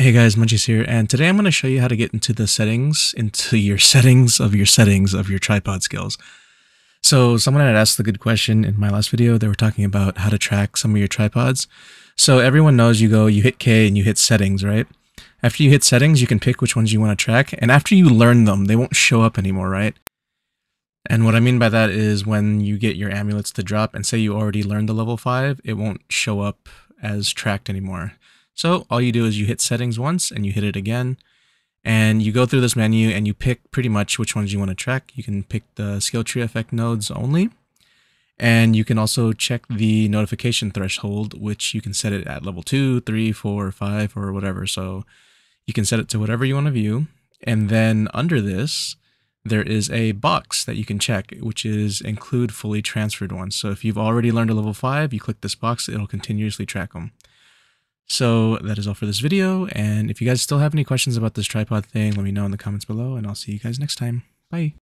Hey guys, Muncheez here, and today I'm going to show you how to get into the settings, into your settings of your settings of your tripod skills. So someone had asked the good question in my last video, they were talking about how to track some of your tripods. So everyone knows you go, you hit K and you hit settings, right? After you hit settings, you can pick which ones you want to track, and after you learn them, they won't show up anymore, right? And what I mean by that is when you get your amulets to drop, and say you already learned the level 5, it won't show up as tracked anymore. So all you do is you hit settings once and you hit it again and you go through this menu and you pick pretty much which ones you want to track. You can pick the skill tree effect nodes only. And you can also check the notification threshold, which you can set it at level 2, 3, 4, 5, or whatever. So you can set it to whatever you want to view. And then under this, there is a box that you can check, which is include fully transferred ones. So if you've already learned a level 5, you click this box, it'll continuously track them. So that is all for this video. And if you guys still have any questions about this tripod thing, let me know in the comments below and I'll see you guys next time. Bye.